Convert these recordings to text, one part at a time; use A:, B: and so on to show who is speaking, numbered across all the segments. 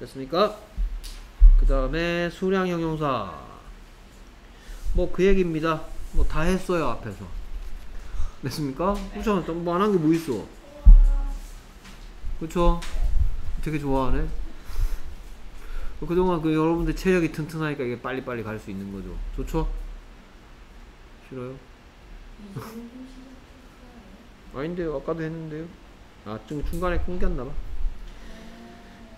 A: 됐습니까? 그 다음에 수량 형용사 뭐 그 얘기입니다 뭐 다 했어요 앞에서 됐습니까? 그쵸? 뭐안 한 게 뭐 있어 그쵸? 되게 좋아하네 그동안 그 여러분들 체력이 튼튼하니까 이게 빨리빨리 갈 수 있는 거죠 좋죠? 싫어요? 아닌데요 아까도 했는데요 아 좀 중간에 끊겼나봐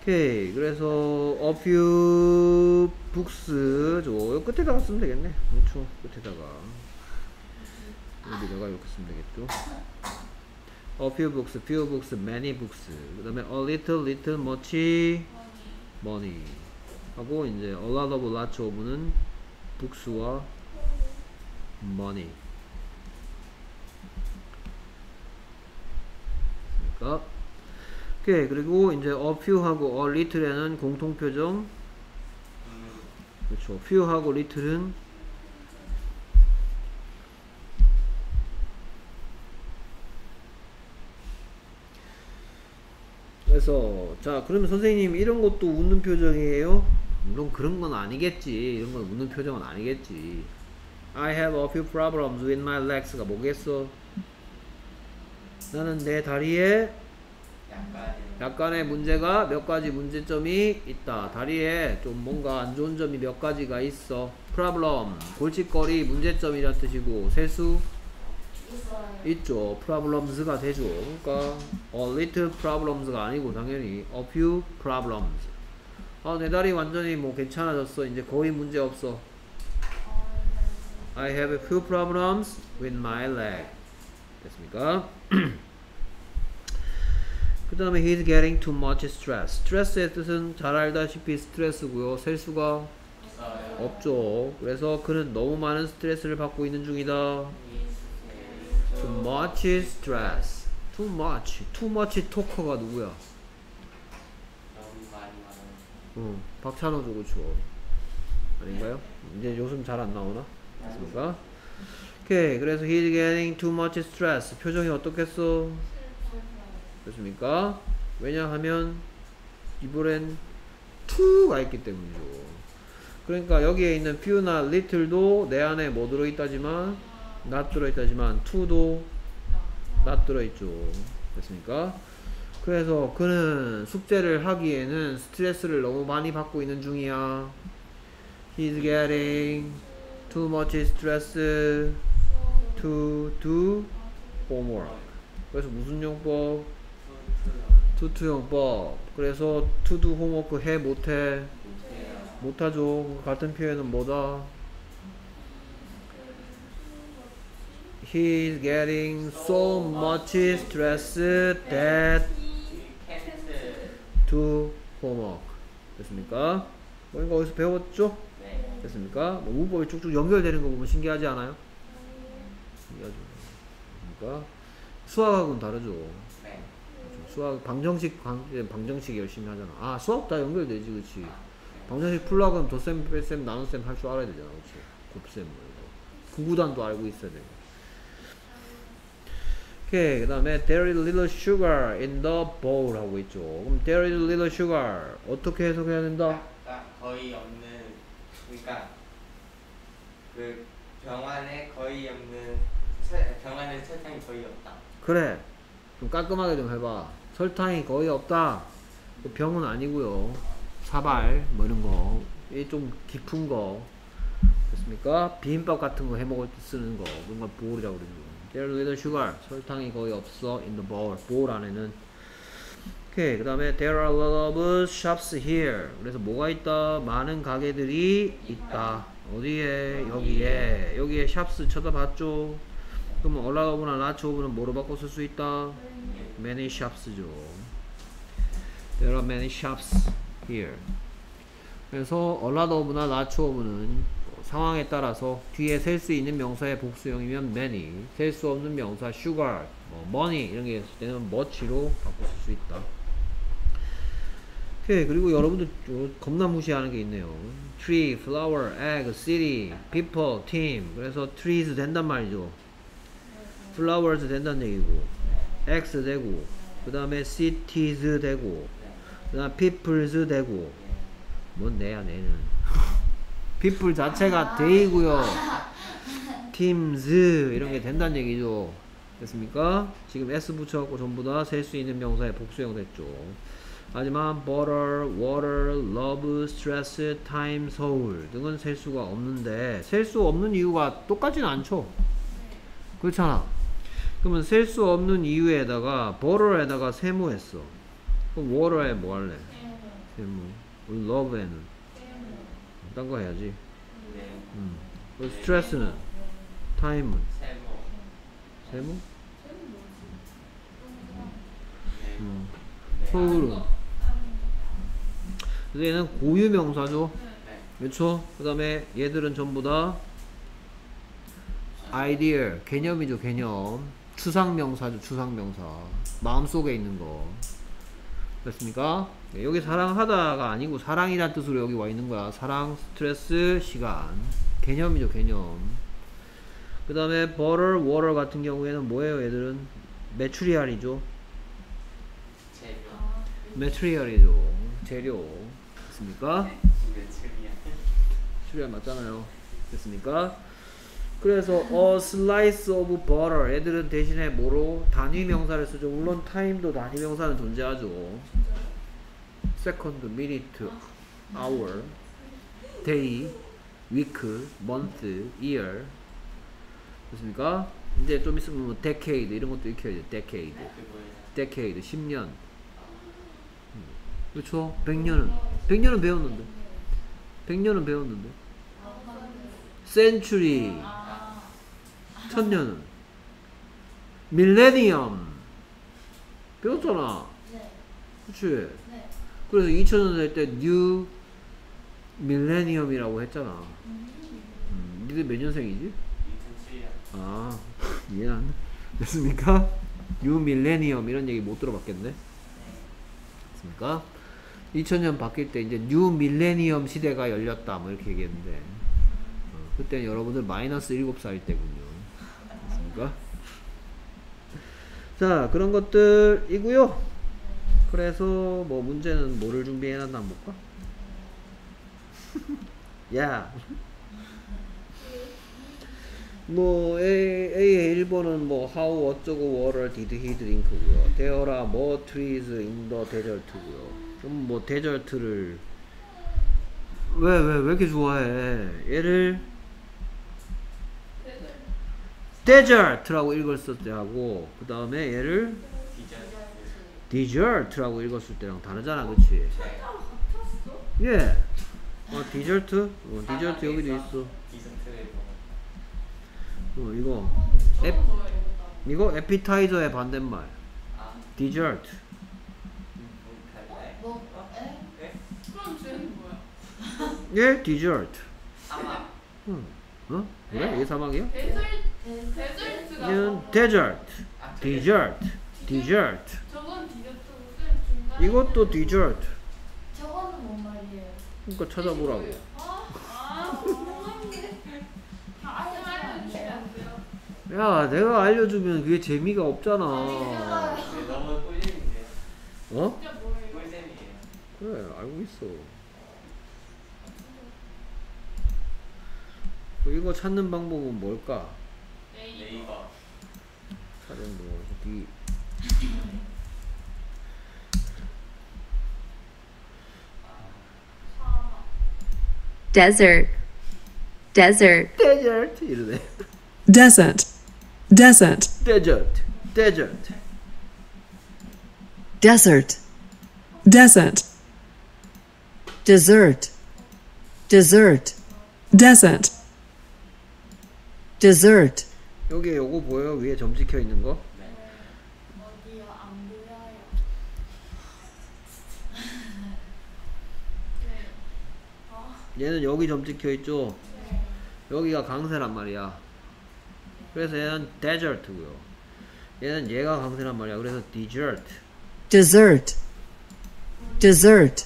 A: 오케이 그래서 few books 요 끝에다가 쓰면 되겠네 그렇죠 끝에다가 여기다가 이렇게 쓰면 되겠죠 a few books, few books, many books 그 다음에 a little, little, much money 하고 이제 a lot of, lots of는 books와 money 그러니까 오케이 그리고 이제 a few하고 a little에는 공통 표정. 그렇죠. few하고 little은 그래서 자 그러면 선생님 이런 것도 웃는 표정이에요? 물론 그런 건 아니겠지. 이런 건 웃는 표정은 아니겠지. I have a few problems with my legs가 뭐겠어? 나는 내 다리에
B: 약간
A: 약간의 문제가 몇 가지 문제점이 있다. 다리에 좀 뭔가 안 좋은 점이 몇 가지가 있어. problem 골칫거리 문제점이란 뜻이고 세수 있죠. problems가 되죠. 그러니까 a little problems가 아니고 당연히 a few problems. 아, 내 다리 완전히 뭐 괜찮아졌어. 이제 거의 문제 없어. I have a few problems with my leg. 됐습니까? 그 다음에 he's getting too much stress. 스트레스의 뜻은 잘 알다시피 스트레스고요. 셀 수가. 없죠. 그래서 그는 너무 많은 스트레스를 받고 있는 중이다. Too much stress. Too much. Too much 토커가 누구야?
B: 말하는.
A: 어, 박찬호죠, 그쵸? 아닌가요? 이제 요즘 잘 안 나오나? 맞습니까? 오케이. 그래서 he's getting too much stress. 표정이 어떻겠어? 그렇습니까? 왜냐하면 이번엔 to가 있기 때문이죠. 그러니까 여기에 있는 few나 little도 내 안에 뭐 들어있다지만 not 들어있다지만 to도 not 들어있죠. 됐습니까? 그래서 그는 숙제를 하기에는 스트레스를 너무 많이 받고 있는 중이야. He's getting too much stress to do homework. 그래서 무슨 용법? 투투용법. 그래서 to do homework 해 못해? 못하죠. 같은 표현은 뭐다? He's getting so much stress that do homework. 됐습니까? 뭐 이거 어디서 배웠죠?
B: 네.
A: 됐습니까? 뭐 문법이 쭉쭉 연결되는 거 보면 신기하지 않아요? 신기하죠. 그러니까 수학하고는 다르죠.
B: 네.
A: 수학 방정식 방, 이제 방정식 열심히 하잖아. 아 수학 다 연결되지, 그렇지? 방정식 풀려고 하면 덧셈, 뺄셈, 나눗셈 할줄 알아야 되잖아, 그렇지? 곱셈 뭐 이거. 구구단도 알고 있어야 되고. 오케이, 그 다음에 there is little sugar in the bowl 하고 있죠. 그럼 there is little sugar 어떻게 해석해야 된다?
B: 거의 없는. 그러니까 그 병안에 거의 없는. 설- 병안에 설탕이 거의 없다.
A: 그래, 좀 깔끔하게 좀 해봐. 설탕이 거의 없다. 그 병은 아니고요. 사발 뭐 이런 거, 이좀 깊은 거 됐습니까? 비빔밥 같은 거 해 먹을 때 쓰는 거, 그런 걸 볼이라고 그러죠. There's little sugar. 설탕이 거의 없어 in the bowl. bowl 안에는. 오케이. 그 다음에 there are a lot of shops here. 그래서 뭐가 있다? 많은 가게들이 있다. 어디에? 여기에. 여기에 shops 쳐다봤죠? 그러면 a lot of나 lot of는 뭐로 바꿔 쓸 수 있다? Many shops죠. There are many shops here. 그래서 a lot of나 lot of는 상황에 따라서 뒤에 셀 수 있는 명사의 복수형이면 many, 셀 수 없는 명사 sugar, 뭐 money 이런 게 있을 때는 much로 바꿔 쓸 수 있다. 오케이 그리고 여러분들 요 겁나 무시하는 게 있네요. tree, flower, egg, city, people, team. 그래서 trees 된단 말이죠. flowers 된다는 얘기고, eggs 되고, 그 다음에 cities 되고, 그 다음 people's 되고.
B: 네.
A: 뭔 내야 내는? People 자체가 they고요. Teams 이런 게 된다는 얘기죠. 됐습니까? 지금 s 붙여갖고 전부 다 셀 수 있는 명사의 복수형 됐죠. 하지만 butter, water, love, stress, time, soul 등은 셀 수가 없는데 셀 수 없는 이유가 똑같진 않죠. 그렇잖아 그러면 셀 수 없는 이유에다가 butter에다가 세모했어 그럼 water에 뭐 할래? 세모 우리 love에는 딴 거 해야지
B: 네.
A: 음. 스트레스는 타임은
B: 세모. 네.
A: 음.
B: 네.
A: 서울은 그래서 얘는 고유 명사죠
B: 네.
A: 그렇죠? 그 다음에 얘들은 전부 다 아이디어 개념이죠 개념 추상명사죠 추상명사 마음속에 있는 거 됐습니까? 네, 여기 사랑하다가 아니고 사랑이란 뜻으로 여기 와 있는 거야 사랑, 스트레스, 시간 개념이죠 개념 그 다음에 butter, water 같은 경우에는 뭐예요 얘들은 메추리알이죠
B: 재료.
A: 메추리알이죠 재료 됐습니까?
B: 메추리알.
A: 추리알 맞잖아요. 됐습니까? 그래서 a slice of butter 애들은 대신에 뭐로 단위 명사를 쓰죠. 물론 time도 단위 명사는 존재하죠. second, minute, hour, day, week, month, year. 됐습니까? 이제 좀 있으면 뭐 decade 이런 것도 익혀야 돼. decade,
B: 그
A: decade 10년. 그렇죠? 100년은 100년은 배웠는데. 100년은 배웠는데. century 천년은 millennium 배웠잖아. 그치? 그래서 2000년 될 때 new millennium이라고 했잖아. 음, 니들 몇 년생이지?
B: 2007년.
A: 아, 미안. 됐습니까? new millennium 이런 얘기 못 들어봤겠네. 됐습니까? 2000년 바뀔 때 이제 new millennium 시대가 열렸다 뭐 이렇게 얘기했는데 어, 그때는 여러분들 마이너스 7살 때군요. 됐습니까? 자 그런 것들이고요. 그래서 뭐 문제는 뭐를 준비해놨나 한번 볼까? 야. 뭐 A, A의 1번은 뭐 how 어쩌고 water did he drink고요. There are more trees in the desert고요. 좀 뭐 desert를 왜 왜 왜 이렇게 좋아해? 얘를 desert라고 읽었을 때 하고 그 다음에 얘를
B: 디저트.
A: desert라고 읽었을 때랑 다르잖아, 그렇지? 예. 어, 디저트? 어, 디저트 여기도 있어.
B: 어,
A: 이거 에, 이거 에피타이저의 반대말.
B: 아,
A: 디저트.
C: 뭐?
A: 예, 디저트. 응. 어? 그래? 얘 사막이야?
C: 데절, desert가
A: 얘는
C: 뭐?
A: desert.
B: 아, 그래?
A: 디저트. 디저트.
C: 저건 중간에
A: 이것도 디저트.
C: 저거는 뭔 말이에요?
A: 그러니까 찾아보라고.
C: 아, 아. 아?
A: 야, 내가 알려주면 그게 재미가 없잖아.
B: 네.
A: 어?
C: 진짜 뭐예요?
B: 꿀잼이에요.
A: 그래, 알고 있어. 이거 찾는 방법은 뭘까?
C: 네이버.
A: 뭐 D
C: 사막.
D: desert, desert,
A: 데저트 이러네.
E: desert, desert,
A: 데저트. 데저트.
D: desert,
E: desert,
D: dessert, dessert,
E: desert,
D: dessert,
A: 여기 요거 보여요? 위에 점 찍혀 있는 거?
C: 어디요? 안 보여요. 네. 아,
A: 얘는 여기 점 찍혀 있죠?
C: 네.
A: 여기가 강세란 말이야. 그래서 얘는 데저트고요. 얘는 얘가 강세란 말이야. 그래서 디저트.
D: dessert, dessert,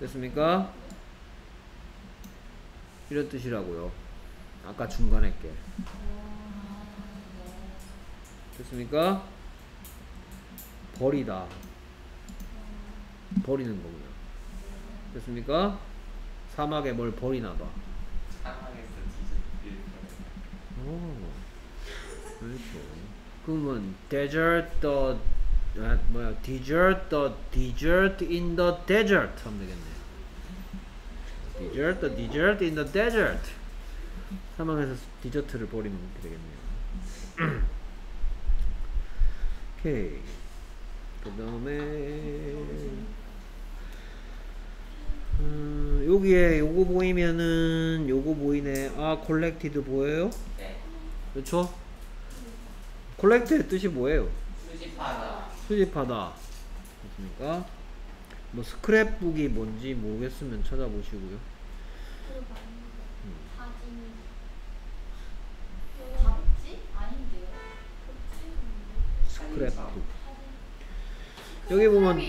A: 됐습니까? 이런 뜻이라고요. 아까 중간에 게. 됐습니까? 버리다. 버리는 거고요. 됐습니까? 사막에 뭘 버리나 봐.
B: 사망에서 뒤집힐
A: 오, 그렇죠. 그러면 desert the 아, 뭐야 desert the desert in the desert 하면 되겠네. desert the desert in the desert. 사막에서 디저트를 버리면 이렇게 되겠네요. 오케이. 그 다음에 음, 여기에 요거 보이면은 요거 보이네. 아 collected 보여요?
B: 네.
A: 그렇죠? 콜렉트의 뜻이 뭐예요?
B: 수집하다.
A: 수집하다. 됐습니까? 뭐 스크랩북이 뭔지 모르겠으면 찾아보시고요. 스크랩북. 여기 보면.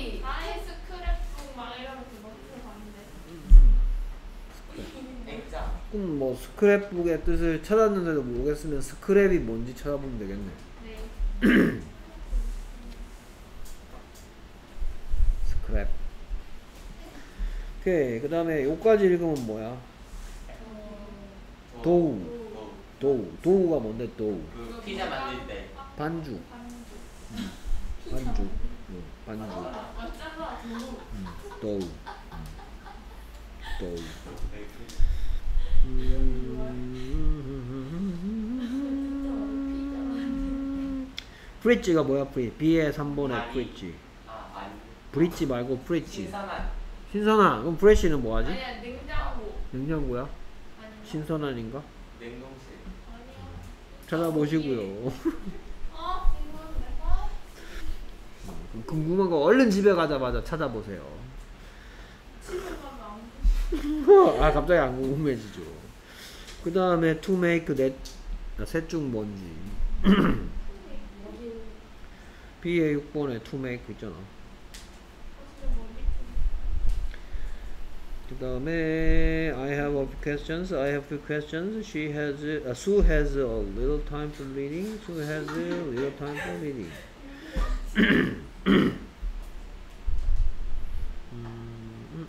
A: 조금 뭐 스크랩북의 뜻을 찾았는데도 모르겠으면 스크랩이 뭔지 찾아보면 되겠네.
C: 네.
A: 스크랩. 오케이. 그 다음에 요까지 읽으면 뭐야? 도우.
B: 도.
A: Dough. Dough가 뭔데 도우?
B: 그 피자 만들 때.
A: 반죽.
C: 반죽.
A: 반죽. 응, 반죽. 음, dough. Dough.
B: 네,
A: fridge가 뭐야 프리? B의 3번의
B: 아니.
A: Fridge.
B: 아 아니.
A: Bridge 말고 fridge.
B: 신선한.
A: 신선한. 그럼 fresh는 뭐하지?
C: 아니야, 냉장고.
A: 냉장고야? 신선한인가?
B: 냉동실.
A: 찾아보시고요.
C: 어, 궁금한데. 어?
A: 궁금한 거 얼른 집에 가자마자 찾아보세요. 아 갑자기 안 궁금해지죠. 그 다음에 to make that 아, 셋중 뭔지. B의 6번에 to make 있잖아. 그 다음에 I have a few questions. I have few questions. She has uh, Sue has a little time for reading. Sue has a little time for reading. 음,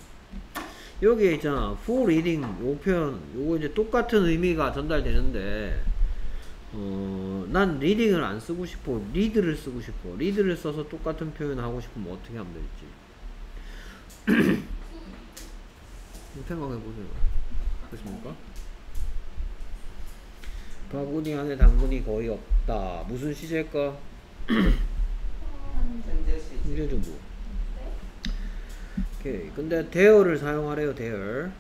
A: 여기에 있잖아. for reading 요 표현 요거 이제 똑같은 의미가 전달되는데 어, 난 reading을 안 쓰고 싶어. read를 쓰고 싶어. read를 써서 똑같은 표현 하고 싶으면 어떻게 하면 될지. 생각해 보세요. 그렇습니까? 바구니 안에 당근이 거의 없다. 무슨 시제일까?
B: 현재 시제.
A: 문제주부. 오케이. 근데 대어를 사용하래요. 대어.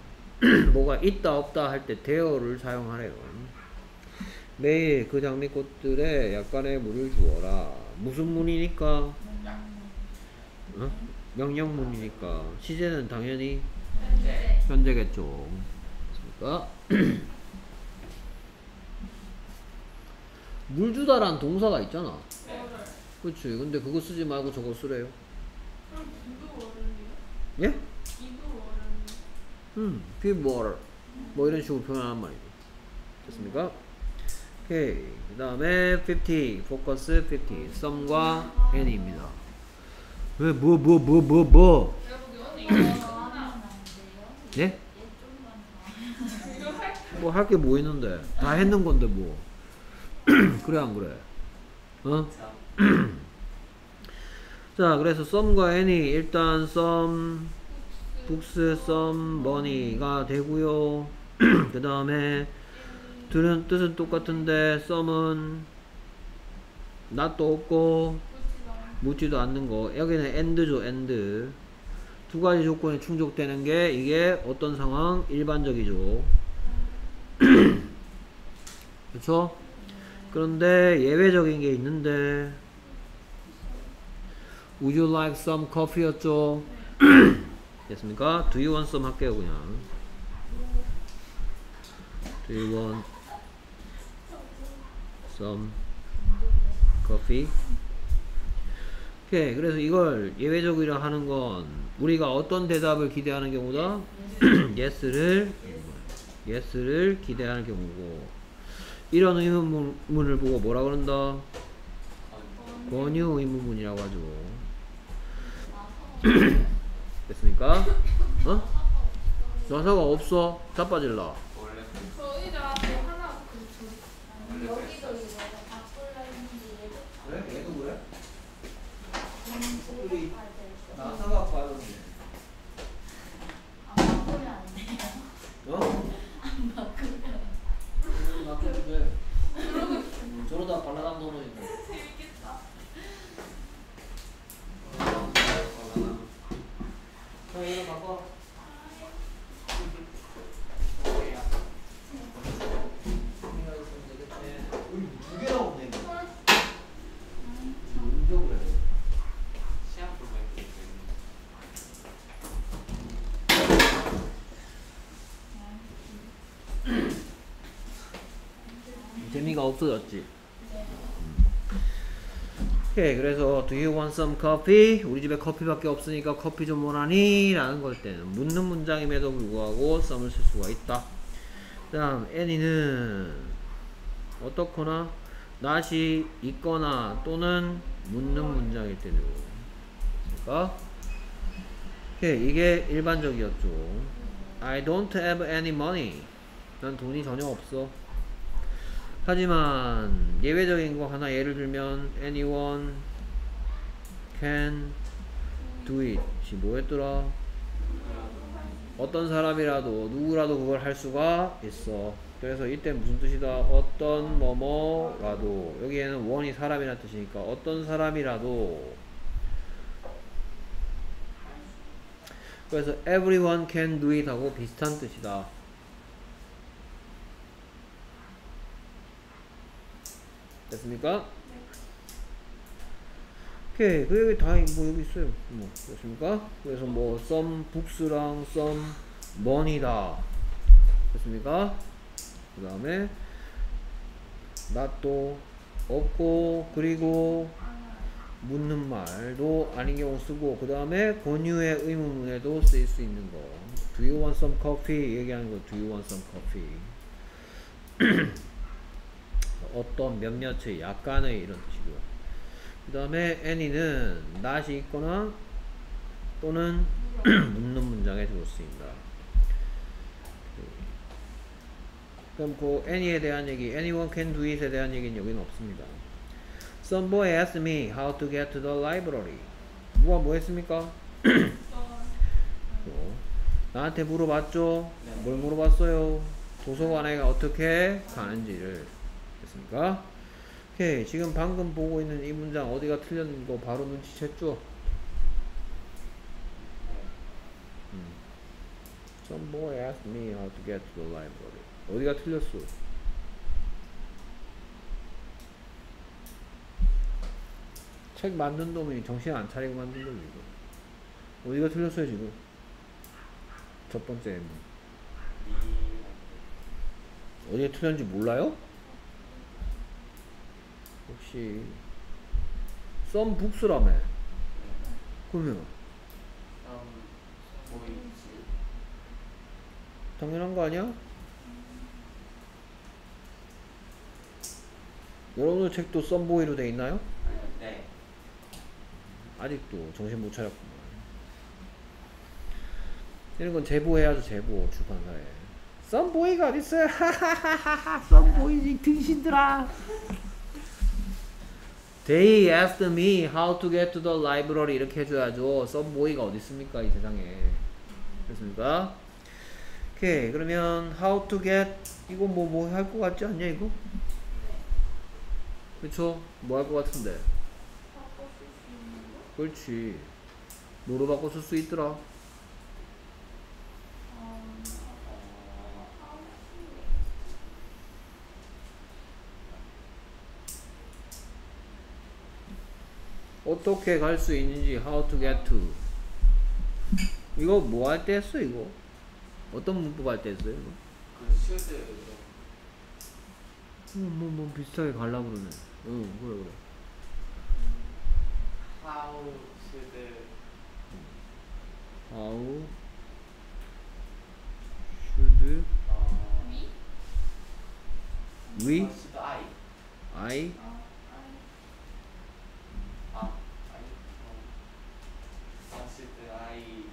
A: 뭐가 있다 없다 할 때 대어를 사용하래요. 매일 그 장미꽃들에 약간의 물을 주어라. 무슨 문이니까?
B: 약.
A: 어? 명령문이니까 시제는 당연히
B: 현재.
A: 현재겠죠. 그렇습니까? 물 주다란 동사가 있잖아.
B: 네.
A: 그렇지. 근데 그거 쓰지 말고 저거 쓰래요.
C: 그럼 기도 어른이요?
A: 예?
C: 기도 어른.
A: 음, water. 뭐 이런 식으로 표현하는 말이죠. 됐습니까? 오케이. 그 다음에 50. focus 50. some과 any입니다. 왜, 뭐, 뭐, 뭐, 뭐, 뭐?
C: 하나.
A: 예? 뭐 할 게 뭐 있는데? 다 했는 건데 뭐. 그래 안 그래? 어?
B: 자.
A: 자, 그래서 some과 any 일단 some books, some money가 되고요. 그 다음에 들은 뜻은 똑같은데 some은 not도 없고 묻지도 않는 거. 여기는 and죠, and. 두 가지 조건이 충족되는 게 이게 어떤 상황? 일반적이죠. 그렇죠? 그런데 예외적인 게 있는데 Would you like some coffee였죠? 됐습니까? Do you want some 할게요 그냥 Do you want some coffee? 오케이 그래서 이걸 예외적이라 하는 건 우리가 어떤 대답을 기대하는 경우다? yes를 yes를 기대하는 경우고 이런 의문문을 보고 뭐라 그런다? 권유 의문문이라고 하죠 됐습니까? 어? 나사가 없어. 자빠질라.
B: 원래
C: 저희가 뭐 하나 그
B: 원래
C: 여기도 이거 바꾸려 했는데 얘도
A: 그래? 얘도 그래?
C: 음,
A: 우리
C: 봐야 돼.
A: 나사가 빠졌네.
C: 안 바꾸면 안 돼요.
A: 어?
C: 안 바꾸면.
A: 놔둬주게. 저러다 발라당 넣어놓으니까.
C: 재밌겠다.
A: 형 이거 바꿔. 두 개나 없네. 이거. 운동을 해.
B: 시험 볼때
A: 재미가 없어졌지. 오케이 그래서 do you want some coffee? 우리 집에 커피밖에 없으니까 커피 좀 원하니? 라는 걸 때는 묻는 문장임에도 불구하고 some을 쓸 수가 있다. 그 다음 Annie는 어떻거나 not이 있거나 또는 묻는 문장일 때도 그러니까 오케이 이게 일반적이었죠. I don't have any money. 난 돈이 전혀 없어. 하지만 예외적인 거 하나 예를 들면 anyone can do it. 이 뭐였더라? 어떤 사람이라도 누구라도 그걸 할 수가 있어. 그래서 이때 무슨 뜻이다? 어떤 뭐뭐라도. 여기에는 one이 사람이라는 뜻이니까 어떤 사람이라도. 그래서 everyone can do it 하고 비슷한 뜻이다 됐습니까? 오케이 그 여기 다뭐 여기 있어요 뭐 됐습니까? 그래서 뭐 some books랑 some money다 됐습니까? 그 다음에 not도 없고 그리고 묻는 말도 아닌 경우 쓰고 그 다음에 권유의 의문문에도 쓰일 수 있는 거 Do you want some coffee? 얘기하는 거 Do you want some coffee? 어떤 몇몇의 약간의 이런 뜻이고요. 그 다음에 any는 not이 있거나 또는 묻는 문장에 수 있다. 그럼 그 any에 대한 얘기, anyone can do it에 대한 얘기는 여기는 없습니다. Some boy asked me how to get to the library. 누가 뭐 했습니까? 어, 나한테 물어봤죠?
B: 네.
A: 뭘 물어봤어요? 도서관에 어떻게 가는지를 됐습니까? 오케이 지금 방금 보고 있는 이 문장 어디가 틀렸는 거 바로 눈치챘죠? 음. Some boy asked me how to get to the library. 어디가 틀렸어? 책 만든 놈이 정신 안 차리고 만든 거지 이거. 어디가 틀렸어요 지금? 첫 번째 문. 어디에 틀렸는지 몰라요? 혹시 썸 북스라며? 그러면? 당연한 거 아니야? 여러분들 책도 썸보이로 돼 있나요?
B: 네.
A: 아직도 정신 못 차렸구만. 이런 건 제보해야죠 제보 출판사에. 썸보이가 어딨어요? 하하하하 썸보이지 등신들아 They asked me how to get to the library 이렇게 해줘야죠 썸보이가 어딨습니까 이 세상에 됐습니까? 오케이 그러면 how to get 이거 뭐 뭐 할 것 같지 않냐 이거? 그쵸? 뭐 할 것 같은데? 그렇지 뭐로 바꿔 쓸 수 있더라
C: 어,
A: 어떻게 갈 수 있는지 how to get to. 이거 뭐 할 때 했어 이거? 어떤 문법 할 때 했어요 이거?
B: 그 슈드
A: 뭐뭐 뭐 비슷하게 갈라 그러네. 응 그래 그래.
B: How should
A: how should
B: 어.
C: 위?
A: we?
B: 어, should I.
A: I
C: 어, 아니.
B: 아 아니 어 how should I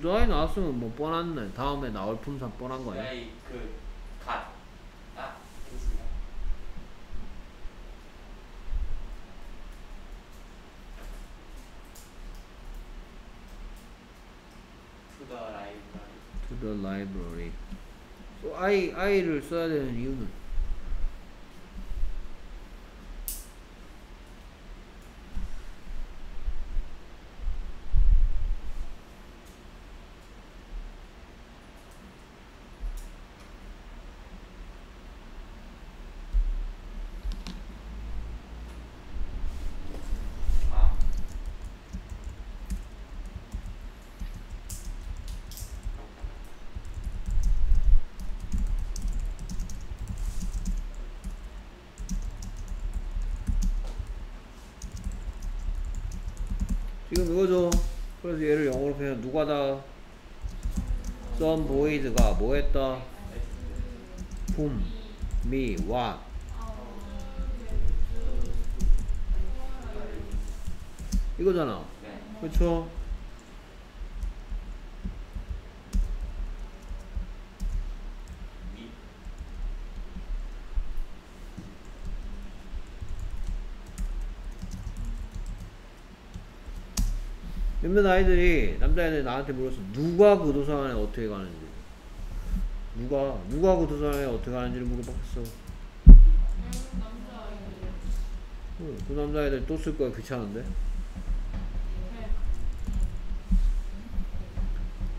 A: I 나왔으면 뭐 뻔한네. 다음에 나올 품사 뻔한 거 아니야?
B: 아이 그갓 아, 됐습니다. To the library.
A: to the library. So I I를 써야 되는 이유는
B: 아,
A: 지금 이거죠. 그래서 얘를 영어로 표현 누가다 some boys가 뭐 했다? whom, me, what 이거잖아.
B: 네.
A: 그렇죠? 몇몇 아이들이 남자애들이 나한테 물었어. 누가 그 도서관에 어떻게 가는지. 누가 누가 그 도서관에 어떻게 가는지를 물어봤어. 응, 그 남자애들 또 쓸 거야 귀찮은데.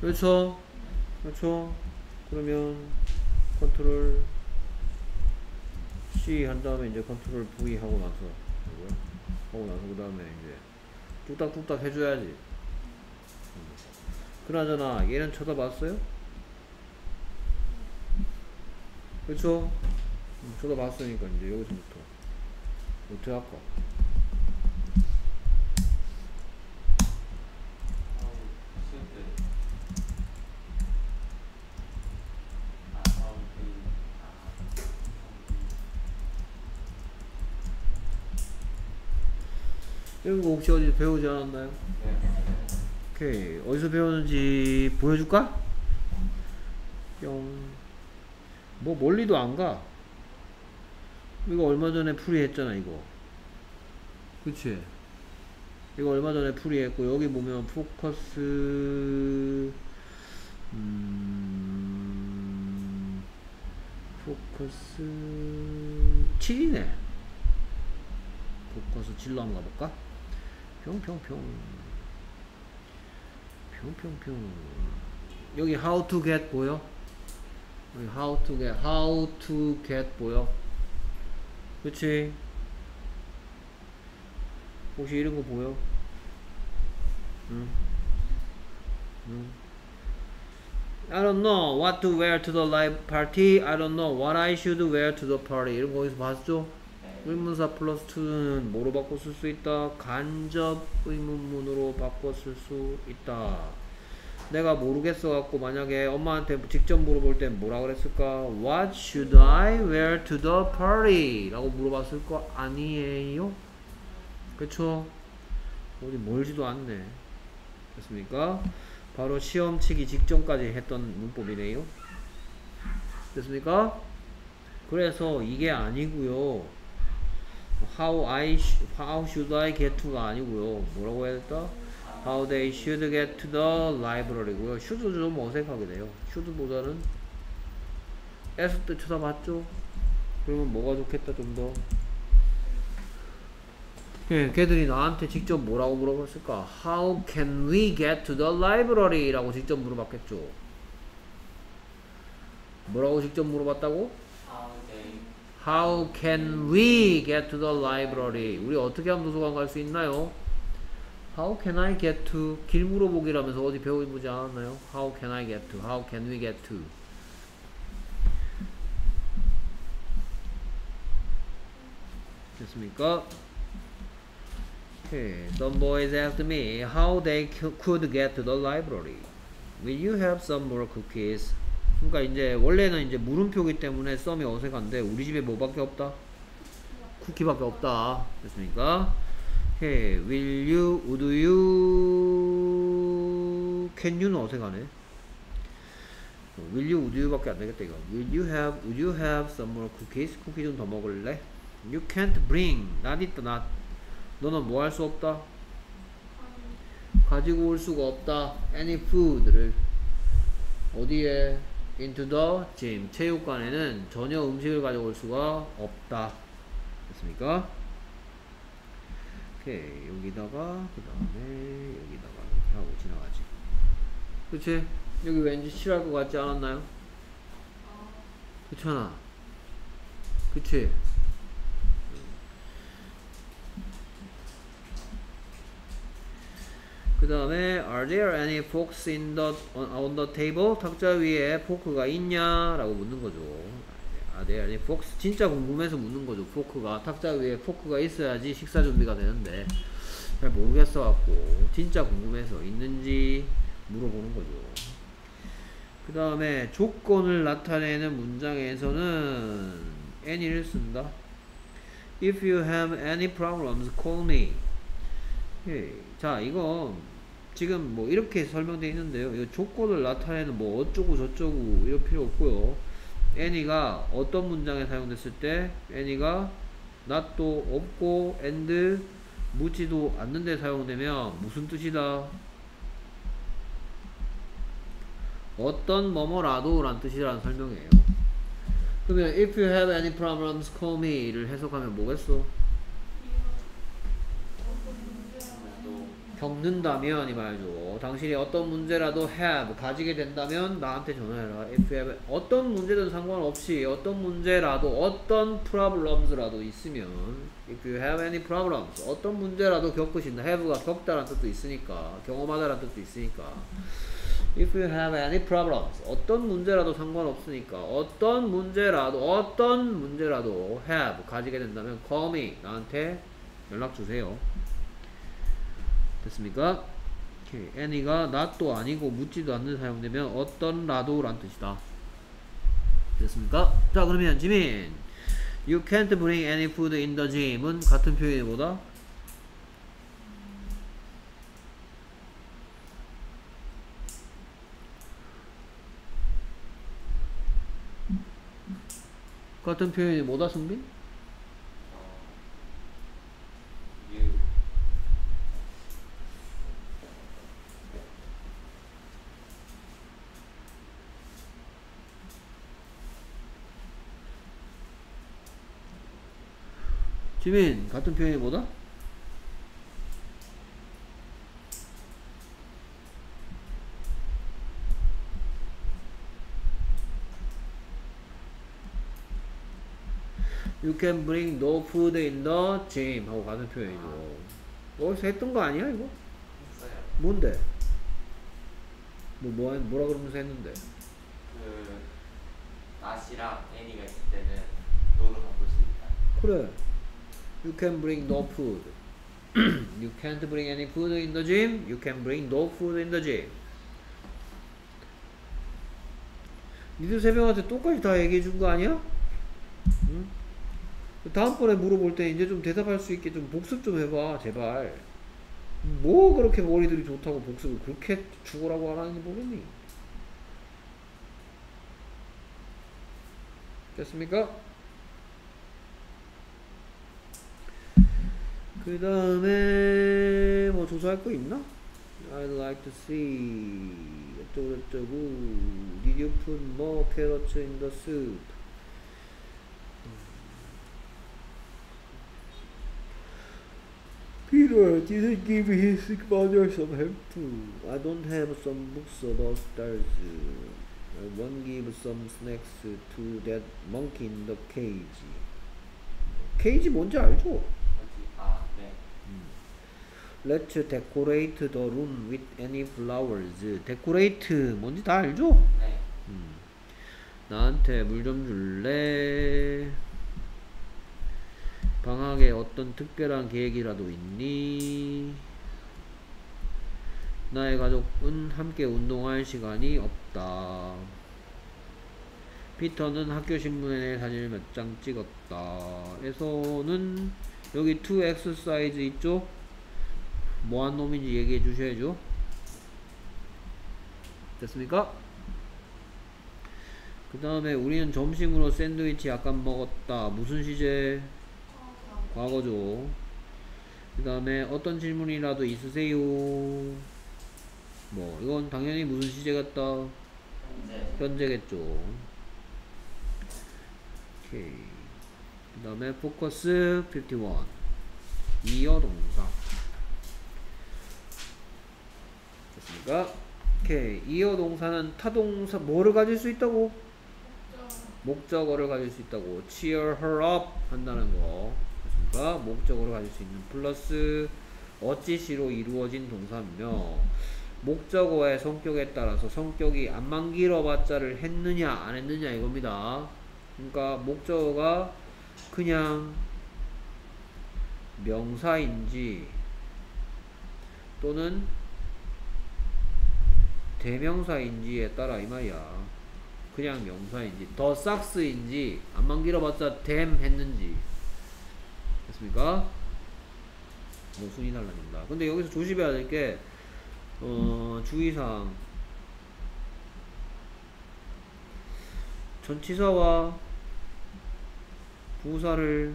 A: 그렇죠. 그렇죠. 그러면 컨트롤 C 한 다음에 이제 컨트롤 V 하고 나서? 하고 나서 그 다음에 이제 뚝딱뚝딱 해줘야지. 음. 그나저나 얘는 쳐다봤어요? 그렇죠? 음, 쳐다봤으니까 이제 여기서부터 어떻게 할까? 이런 거 혹시 어디 배우지 않았나요?
B: 네.
A: 오케이 어디서 배웠는지 보여줄까? 뿅. 뭐 멀리도 안 가. 이거 얼마 전에 풀이했잖아 이거. 그치? 이거 얼마 전에 풀이했고 여기 보면 포커스 음 포커스 7이네. 포커스 7로 한번 가볼까? 평평평 평평평 여기 how to get 보여? 여기 how to get how to get 보여? 그치? 혹시 이런 거 보여? 응? 응? I don't know what to wear to the live party. I don't know what I should wear to the party. 이런 거 어디서 봤죠? 의문사 플러스 2는 뭐로 바꿔 쓸 수 있다? 간접 의문문으로 바꿔 쓸 수 있다. 내가 모르겠어 갖고 만약에 엄마한테 직접 물어볼 땐 뭐라 그랬을까? What should I wear to the party? 라고 물어봤을 거 아니에요? 그쵸? 어디 멀지도 않네. 됐습니까? 바로 시험 치기 직전까지 했던 문법이네요. 됐습니까? 그래서 이게 아니고요. How I how should I get to가 아니고요. 뭐라고 해야 됐다? How they should get to the library고요. should도 좀 어색하게 돼요. should보다는 s 때 쳐다봤죠? 그러면 뭐가 좋겠다 좀 더. 예, 걔들이 나한테 직접 뭐라고 물어봤을까? How can we get to the library? 라고 직접 물어봤겠죠. 뭐라고 직접 물어봤다고?
B: How they
A: How can we get to the library? 우리 어떻게 하면 도서관 갈 수 있나요? How can I get to? 길 물어보기라면서 어디 배워보지 않았나요? How can I get to? How can we get to? 됐습니까? Okay, some boys asked me how they c- could get to the library. Will you have some more cookies? 그러니까 이제 원래는 이제 물음표기 때문에 썸이 어색한데 우리 집에 뭐밖에 없다? 쿠키밖에 없다. 됐습니까? Okay, will you, would you, can you는 어색하네. will you, would you밖에 안 되겠다 이거. will you have, would you have some more cookies? 쿠키 좀 더 먹을래? you can't bring, not 있다 not. 너는 뭐 할 수 없다? 가지고 올 수가 없다. any food를 어디에 into the gym 체육관에는 전혀 음식을 가져올 수가 없다. 됐습니까? 오케이 여기다가 그 다음에 여기다가 이렇게 하고 지나가지. 그치? 여기 왠지 싫어할 것 같지 않았나요? 그렇잖아. 그치? 그 다음에 Are there any forks in the on, the table? 탁자 위에 포크가 있냐? 라고 묻는 거죠. Are there any forks? 진짜 궁금해서 묻는 거죠. 포크가 탁자 위에 포크가 있어야지 식사 준비가 되는데 잘 모르겠어 갖고 진짜 궁금해서 있는지 물어보는 거죠. 그 다음에 조건을 나타내는 문장에서는 any를 쓴다. If you have any problems, call me. 예, 자, 이거 지금 뭐 이렇게 설명되어 있는데요. 이 조건을 나타내는 뭐 어쩌고 저쩌고 이럴 필요 없고요. any가 어떤 문장에 사용됐을 때 any가 not도 없고 and 묻지도 않는데 사용되면 무슨 뜻이다? 어떤 뭐뭐라도 란 뜻이라는 설명이에요. 그러면 if you have any problems call me를 해석하면 뭐겠어?
B: 또
A: 겪는다면 이 말이죠. 당신이 어떤 문제라도 have 가지게 된다면 나한테 전화해라. If you have 어떤 문제든 상관없이 어떤 문제라도 어떤 problems라도 있으면 if you have any problems 어떤 문제라도 겪으신다. have가 겪다라는 뜻도 있으니까 경험하다라는 뜻도 있으니까 if you have any problems 어떤 문제라도 상관없으니까 어떤 문제라도 어떤 문제라도 have 가지게 된다면 call me 나한테 연락 주세요. 됐습니까? 오케이. any가 not도 아니고 묻지도 않는 사용되면 어떤 라도 란 뜻이다. 됐습니까? 자 그러면 지민 You can't bring any food in the gym은 같은 표현이 뭐다? 같은 표현이 뭐다 승빈?
B: 어, you
A: 지민 같은 표현이 뭐다? You can bring no food in the gym 하고 같은 표현이죠. 어디서 했던 거 아니야 이거? 뭔데? 뭐, 뭐 뭐라 그러면서 했는데?
B: 그 낫이랑 애니가 있을 때는 노로 바꿀 수 있다.
A: 그래. You can bring no food. you can't bring any food in the gym. You can bring no food in the gym. 니들 세 명한테 똑같이 다 얘기해 준 거 아니야? 응? 다음번에 물어볼 때 이제 좀 대답할 수 있게 좀 복습 좀 해봐, 제발. 뭐 그렇게 머리들이 좋다고 복습을 그렇게 죽으라고 안 하는지 모르니? 됐습니까? 그 다음에 뭐 조사할 거 있나? I'd like to see 어쩌고 저쩌고 Did you put more carrots in the soup? Peter didn't give his mother some help too. I don't have some books about stars. I won't give some snacks to that monkey in the cage. 케이지 뭔지 알죠? Let's decorate the room with any flowers. decorate 뭔지 다 알죠?
B: 네.
A: 음. 나한테 물 좀 줄래? 방학에 어떤 특별한 계획이라도 있니? 나의 가족은 함께 운동할 시간이 없다. 피터는 학교 신문에 사진을 몇 장 찍었다. 에서는 여기 to exercise 있죠? 뭐한 놈인지 얘기해 주셔야죠. 됐습니까? 그 다음에 우리는 점심으로 샌드위치 약간 먹었다. 무슨 시제? 과거죠. 그 다음에 어떤 질문이라도 있으세요? 뭐, 이건 당연히 무슨 시제 같다?
B: 현재
A: 현재겠죠. 오케이. 그 다음에 포커스 51. 이어 동사. 됐습니까? 오케이. 이어 동사는 타동사, 뭐를 가질 수 있다고? 목적 어를 가질 수 있다고. cheer her up 한다는 거. 됐습니까? 목적어를 가질 수 있는 플러스 어찌시로 이루어진 동사며 목적어의 성격에 따라서 성격이 안만 길어봤자를 했느냐 안 했느냐 이겁니다. 그러니까 목적어가 그냥 명사인지 또는 대명사인지에 따라 이 말이야. 그냥 명사인지 더 싹스인지 안만 길어봤자 댐 했는지 됐습니까? 뭐 순위 달라진다. 근데 여기서 조심해야 될게 어, 주의사항 전치사와 부사를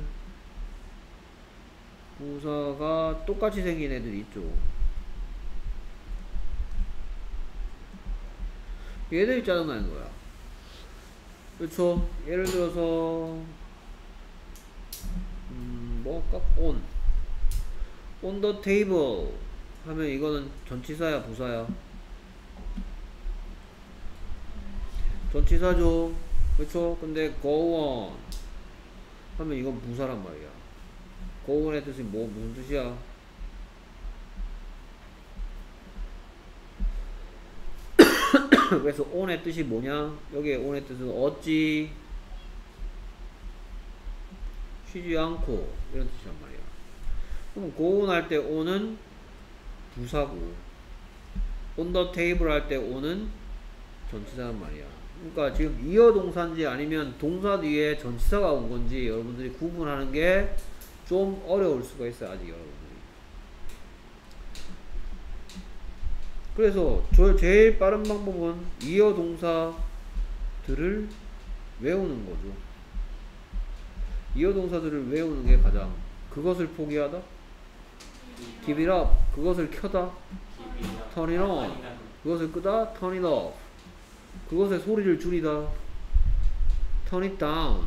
A: 부사가 똑같이 생긴 애들이 있죠. 얘들이 짜증나는 거야. 그렇죠? 예를 들어서 음, 뭐 할까? on on the table 하면 이거는 전치사야 부사야? 전치사죠. 그렇죠? 근데 go on 하면 이건 부사란 말이야. go on의 뜻이 뭐 무슨 뜻이야? 그래서 on의 뜻이 뭐냐? 여기에 on의 뜻은 어찌 쉬지 않고 이런 뜻이란 말이야. 그럼 on 할때 on은 부사고 the table 할때 on은 전치사란 말이야. 그러니까 지금 이어 동사인지 아니면 동사 뒤에 전치사가 온 건지 여러분들이 구분하는 게 좀 어려울 수가 있어요. 아직 여러분들이. 그래서 저 제일 빠른 방법은 이어 동사들을 외우는 거죠. 이어 동사들을 외우는 게 가장 그것을 포기하다, give it up, 그것을 켜다, turn it on, 그것을 끄다, turn it off, 그것의 소리를 줄이다, turn it down,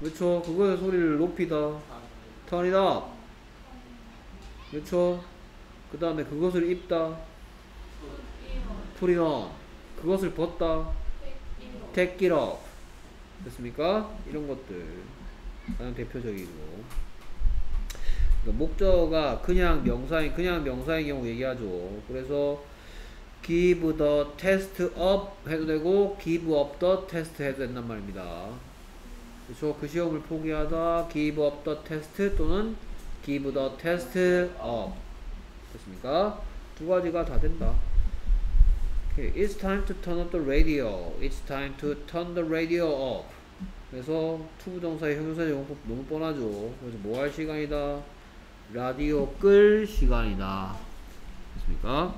A: 그렇죠? 그것의 소리를 높이다, turn it up, 그렇죠? 그 다음에 그것을 입다, on, 그것을 벗다, take it off, 됐습니까? 이런 것들. 가장 대표적이고. 그러니까 목적어가 그냥 명사인 그냥 명사인 경우 얘기하죠. 그래서 give the test up 해도 되고 give up the test 해도 된단 말입니다. 그래서 그 시험을 포기하다 give up the test 또는 give the test up 됐습니까? 두 가지가 다 된다. Okay, it's time to turn off the radio. It's time to turn the radio off. 그래서 투부정사의 형용사 용법 너무 뻔하죠. 그래서 뭐 할 시간이다? 라디오 끌 시간이다. 됐습니까?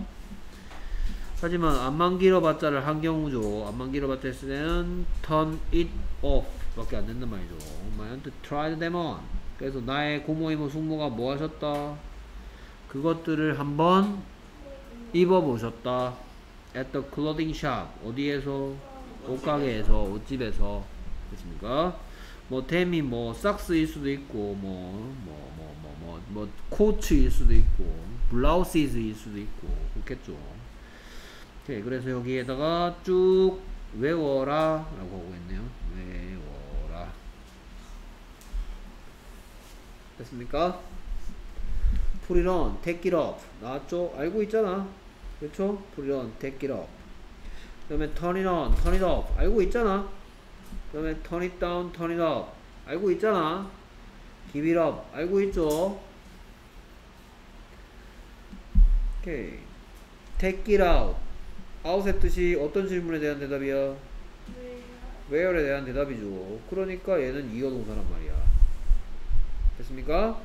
A: 하지만 암만 길어봤자를 한 경우죠. 암만 길어봤자 했을 때는 turn it off 밖에 안 된단 말이죠. 만약 to try them on. 그래서 나의 고모, 이모, 숙모가 뭐 하셨다? 그것들을 한번 입어보셨다. at the clothing shop. 어디에서? 옷가게에서, 옷집에서. 됐습니까? 뭐, 템이 뭐, 삭스일 수도 있고, 뭐, 뭐, 뭐, 뭐, 뭐, 뭐, 코트일 수도 있고, 블라우스일 수도 있고, 그렇겠죠. 오케이, 그래서 여기에다가 쭉 외워라 라고 하고 있네요. 외워라. 됐습니까? Put it on, take it off. 나왔죠? 알고 있잖아. 그렇죠? Put it on, take it off. 그 다음에 turn it on, turn it off. 알고 있잖아. 그 다음에 turn it down, turn it up. 알고 있잖아. give it up. 알고 있죠? 오케이. take it out. out의 뜻이 어떤 질문에 대한 대답이야? where에 대한 대답이죠. 그러니까 얘는 이어 동사란 말이야. 됐습니까?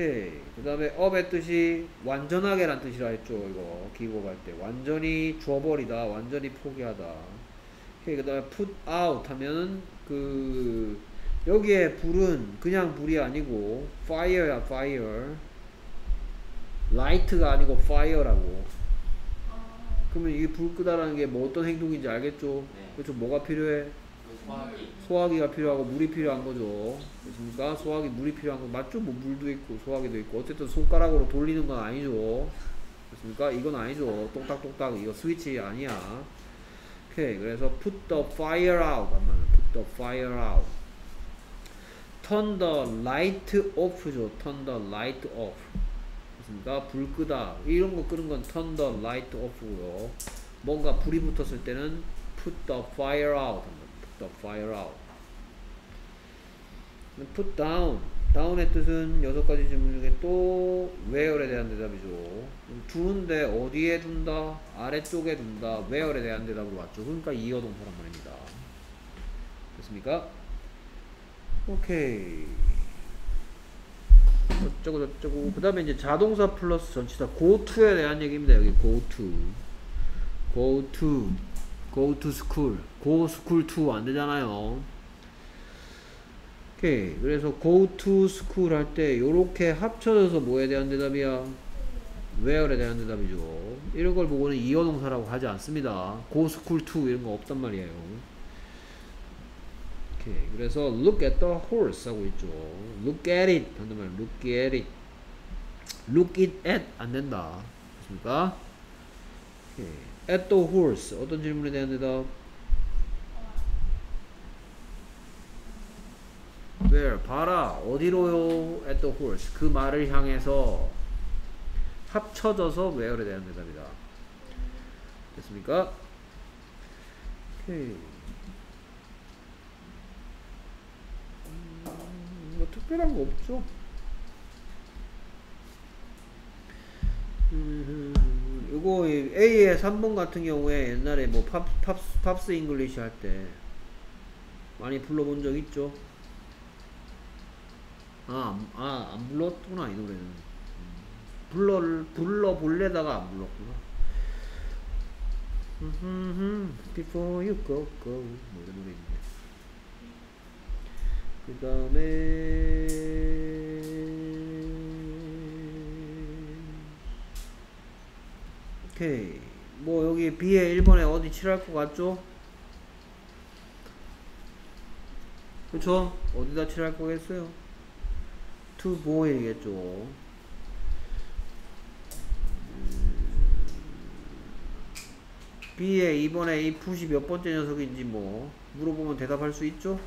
A: 오케이. 그 다음에 up의 뜻이 완전하게 란 뜻이라 했죠. 이거 기고할 때. 완전히 줘버리다. 완전히 포기하다. 오케이. 그 다음에 put out 하면은 그 여기에 불은 그냥 불이 아니고 fire야 fire. light가 아니고 fire라고. 그러면 이게 불 끄다라는 게 뭐 어떤 행동인지 알겠죠?
B: 네.
A: 그렇죠. 뭐가 필요해?
B: 그 소화기.
A: 소화기가 필요하고 물이 필요한 거죠. 그렇습니까? 소화기 물이 필요한 거 맞죠? 뭐 물도 있고 소화기도 있고 어쨌든 손가락으로 돌리는 건 아니죠. 그렇습니까? 이건 아니죠. 똑딱똑딱 이거 스위치 아니야. 오케이. 그래서 put the fire out 하면 put the fire out. turn the light off죠. turn the light off. 그렇습니까? 불 끄다. 이런 거 끄는 건 turn the light off고요. 뭔가 불이 붙었을 때는 put the fire out. The fire out. put down. down의 뜻은 여섯 가지 질문 중에 또 where에 대한 대답이죠. 두는데 어디에 둔다? 아래쪽에 둔다. where에 대한 대답으로 왔죠. 그러니까 이어 동사란 말입니다. 됐습니까? 오케이. 어쩌고 저쩌고 그 다음에 이제 자동사 플러스 전치사 go to에 대한 얘기입니다 여기 go to go to go to school go school to 안 되잖아요 오케이 그래서 go to school 할때 요렇게 합쳐져서 뭐에 대한 대답이야 where에 대한 대답이죠 이런 걸 보고는 이어동사라고 하지 않습니다 go school to 이런 거 없단 말이에요 오케이. 그래서 look at the horse 하고 있죠. look at it 한단 말 look at it. look it at 안 된다. 됐습니까? 오케이. At the horse 어떤 질문에 대한 대답? where 봐라 어디로요? at the horse 그 말을 향해서 합쳐져서 where에 대한 대답이다. 됐습니까? 오케이. 뭐 특별한 거 없죠. 음, 이 A의 3번 같은 경우에 옛날에 뭐 pop, pops, pops English 할 때 많이 불러본 적 있죠? 아, 안- 아, 안 불렀구나, 이 노래는. 음, 불러, 불러볼래다가 안 불렀구나. 음, Before you go, go. 뭐 이런 노래인데. 그 다음에 오케이 뭐 여기 B에 1번에 어디 칠할 것 같죠? 그쵸? 어디다 칠할 거겠어요? to buy겠죠 B에 2번에 이 풋이 몇 번째 녀석인지 뭐 물어보면 대답할 수 있죠?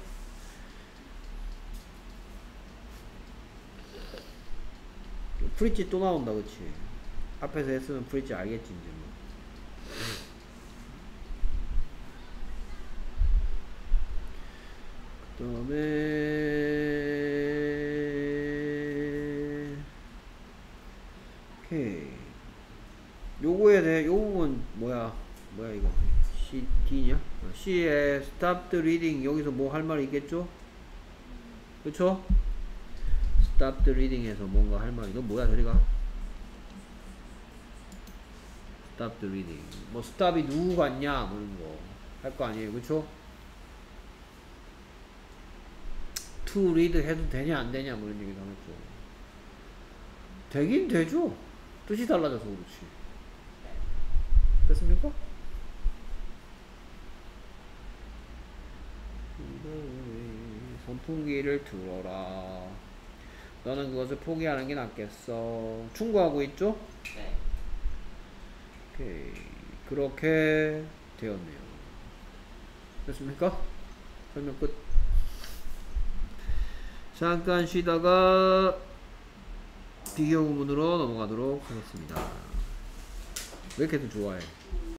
A: fridge 또 나온다 그치 앞에서 했으면 fridge 알겠지 이제 뭐. 그다음에 오케이. 요거에 대해 요 부분 뭐야? 뭐야 이거? C D냐? 어, C에 stop the reading. 여기서 뭐 할 말이 있겠죠? 그쵸? stop the reading에서 뭔가 할 말이 너 뭐야 저리가 stop the reading. 뭐 stop이 누구 같냐? 뭐 이런 거 할 거 아니에요. 그쵸? to read 해도 되냐 안 되냐? 뭐 이런 얘기도 하겠죠. 되긴 되죠. 뜻이 달라져서 그렇지. 됐습니까? 선풍기를 들어라. 너는 그것을 포기하는 게 낫겠어. 충고하고 있죠?
B: 네.
A: 오케이. 그렇게 되었네요. 됐습니까? 설명 끝. 잠깐 쉬다가 비교 구문으로 넘어가도록 하겠습니다. 왜 이렇게 좋아해?